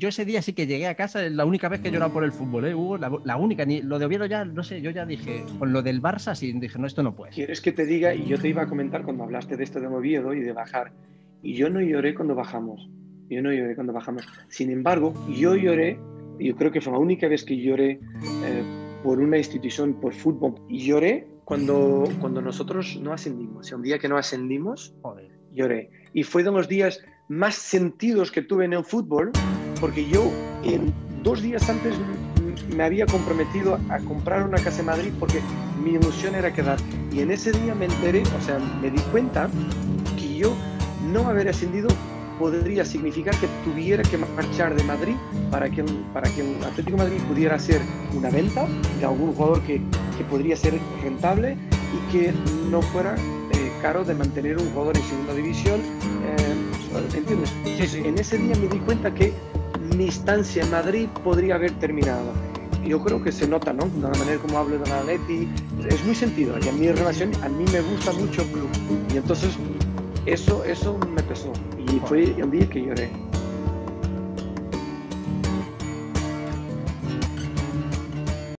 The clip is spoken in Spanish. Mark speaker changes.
Speaker 1: yo ese día sí que llegué a casa, es la única vez que he llorado por el fútbol, ¿eh, Hugo? La, única, ni, lo de Oviedo ya, no sé, yo ya dije, con lo del Barça sí, dije, no, esto no puede.
Speaker 2: ¿Quieres que te diga? Y yo te iba a comentar cuando hablaste de esto de Oviedo y de bajar, y yo no lloré cuando bajamos, yo no lloré cuando bajamos. Sin embargo, yo lloré, yo creo que fue la única vez que lloré eh, por una institución, por fútbol, y lloré cuando, cuando nosotros no ascendimos, un día que no ascendimos, lloré. Y fue de los días más sentidos que tuve en el fútbol, porque yo en dos días antes me había comprometido a comprar una casa en Madrid porque mi ilusión era quedar. Y en ese día me enteré, o sea, me di cuenta que yo no haber ascendido podría significar que tuviera que marchar de Madrid para que, para que el Atlético de Madrid pudiera hacer una venta de algún jugador que, que podría ser rentable y que no fuera eh, caro de mantener un jugador en segunda división. Eh, ¿Entiendes? En ese día me di cuenta que mi estancia en Madrid podría haber terminado. Yo creo que se nota, ¿no? De la manera como hablo de la Leti, es muy sentido. Y a mi relación, a mí me gusta mucho el club. Y entonces, eso, eso me pesó. Y fue el día que lloré.